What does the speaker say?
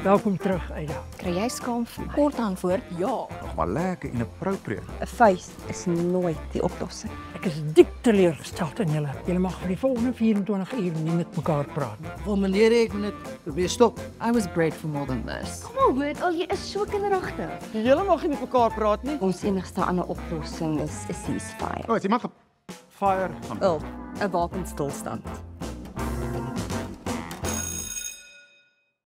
Welkom terug, Aida. Kry jy skaam vir my? Kort antwoord: ja. Nog maar lekker en appropriate. 'n Vuis is nooit die oplossing. Ek is diep teleurgesteld in julle. Julle mag vir die volgende 24 uur nie met mekaar praat nie. Wel meneer, ek moet net weer stop. I was bred for more than this. Kom al, hoor, al jy is so kinderagtig. Julle mag nie met mekaar praat nie. Ons enigste ander oplossing is 'n ceasefire. O, oh, is iemand ge fire gaan. Oh, 'n wapenstilstand.